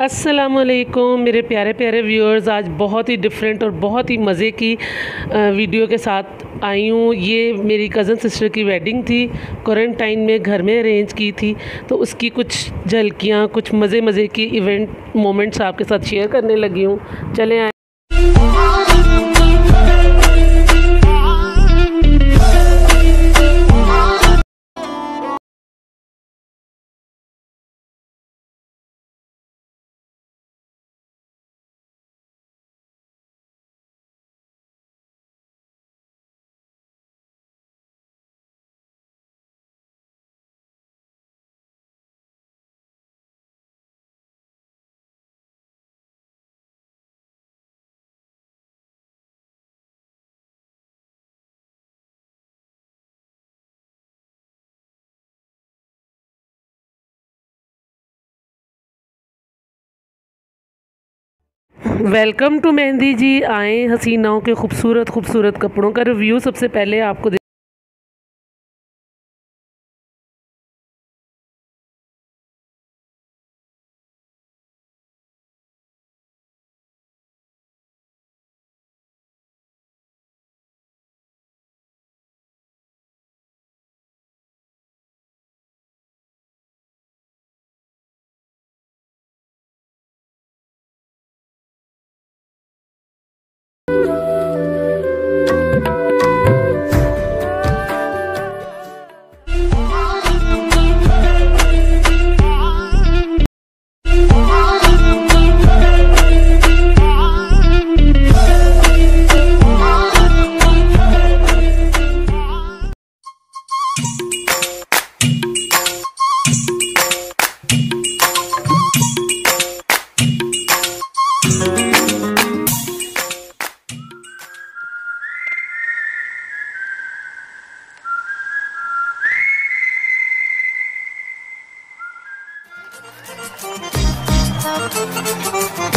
असलकुम मेरे प्यारे प्यारे व्यूअर्स आज बहुत ही डिफरेंट और बहुत ही मज़े की वीडियो के साथ आई हूँ। ये मेरी कज़न सिस्टर की वेडिंग थी क्वारंटाइन में घर में अरेंज की थी तो उसकी कुछ झलकियाँ, कुछ मज़े मज़े की इवेंट मोमेंट्स आपके साथ शेयर करने लगी हूँ। चले आए वेलकम टू मेहंदी जी। आए हसीनाओं के खूबसूरत खूबसूरत कपड़ों का रिव्यू। सबसे पहले आपको Thank you.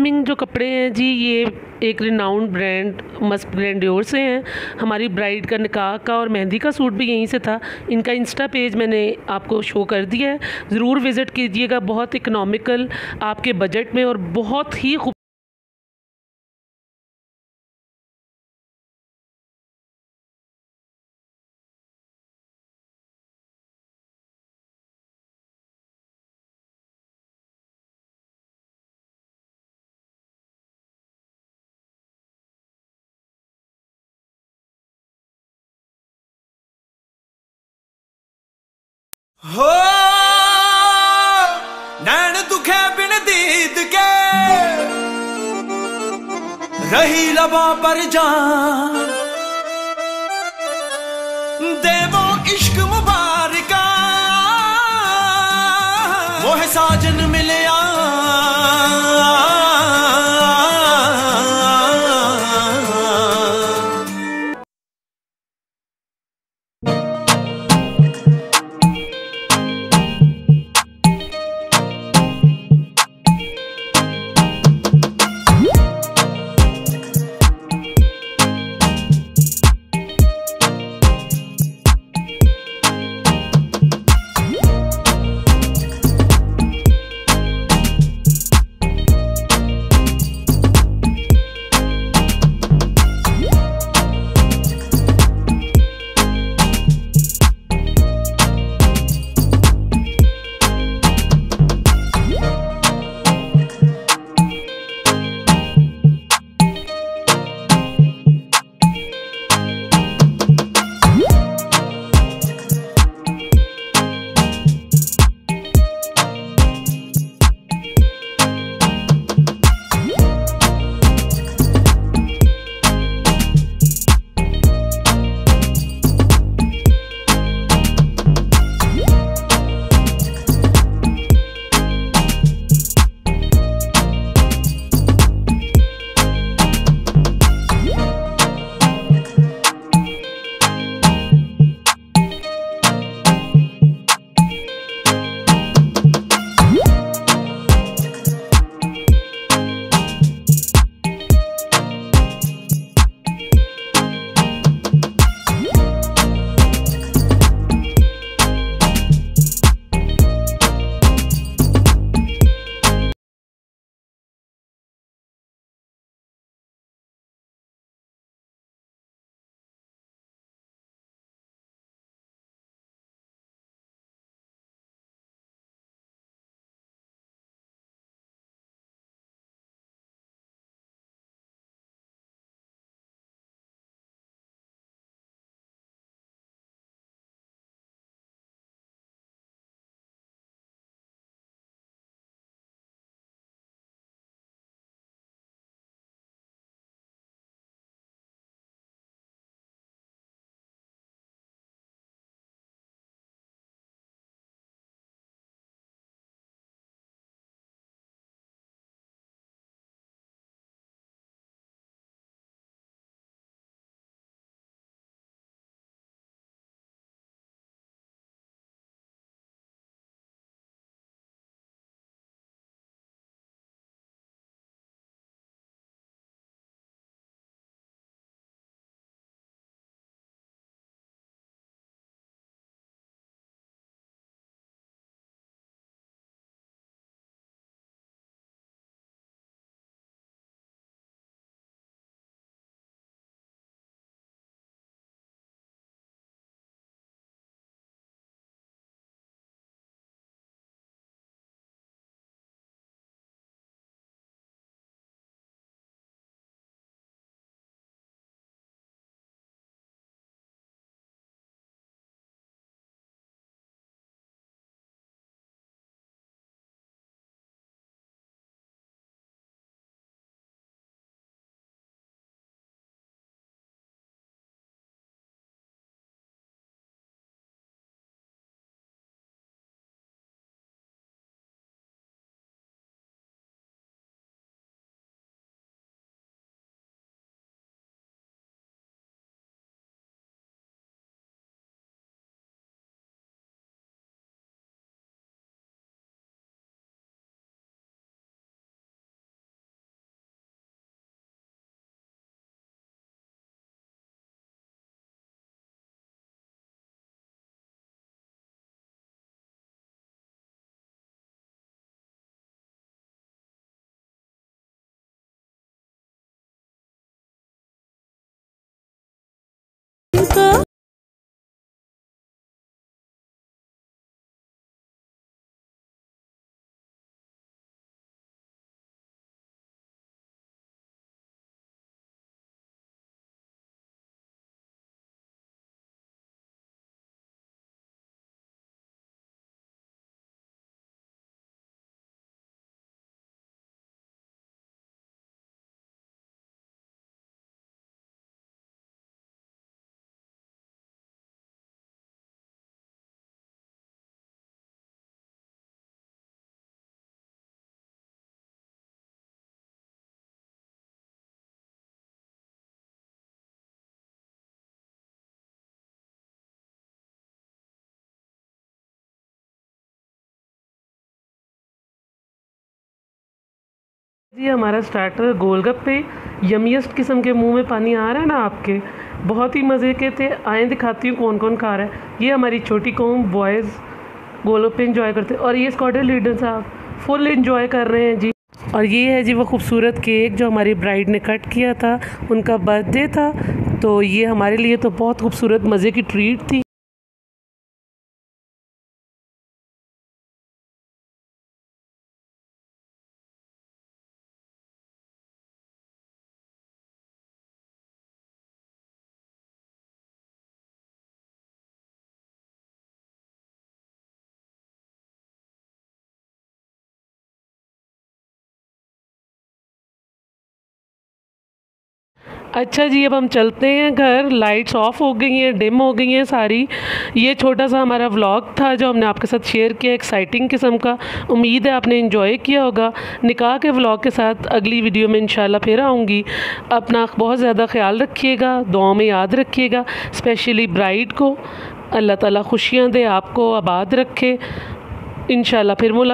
अपकमिंग जो कपड़े हैं जी, ये एक रिनाउंड ब्रांड मस्त ब्रांड योर से हैं। हमारी ब्राइड का निकाह का और मेहंदी का सूट भी यहीं से था। इनका इंस्टा पेज मैंने आपको शो कर दिया है। ज़रूर विज़िट कीजिएगा। बहुत इकनॉमिकल आपके बजट में और बहुत ही हो नैन दुखे बिन दीद के। रही लबा पर जान। जी, हमारा स्टार्टर गोलगप्पे, यमियस्ट किस्म के मुँह में पानी आ रहा है ना आपके? बहुत ही मज़े के थे। आए दिखाती हूँ कौन कौन खा रहा है। ये हमारी छोटी कौम बॉयज़ गोलगप्पे इंजॉय करते और ये स्कॉटर लीडर साहब फुल इंजॉय कर रहे हैं जी। और ये है जी वो खूबसूरत केक जो हमारी ब्राइड ने कट किया था। उनका बर्थडे था। तो ये हमारे लिए तो बहुत खूबसूरत, मज़े की ट्रीट थी। अच्छा जी, अब हम चलते हैं घर। लाइट्स ऑफ़ हो गई हैं डिम हो गई हैं सारी। ये छोटा सा हमारा व्लॉग था जो हमने आपके साथ शेयर किया एक्साइटिंग किस्म का। उम्मीद है आपने इन्जॉय किया होगा। निकाह के व्लॉग के साथ अगली वीडियो में इंशाल्लाह फिर आऊँगी। अपना बहुत ज़्यादा ख्याल रखिएगा दुआ में याद रखिएगा स्पेशली ब्राइड को। अल्लाह ताला खुशियाँ दे, आपको आबाद रखे। इन फिर मुला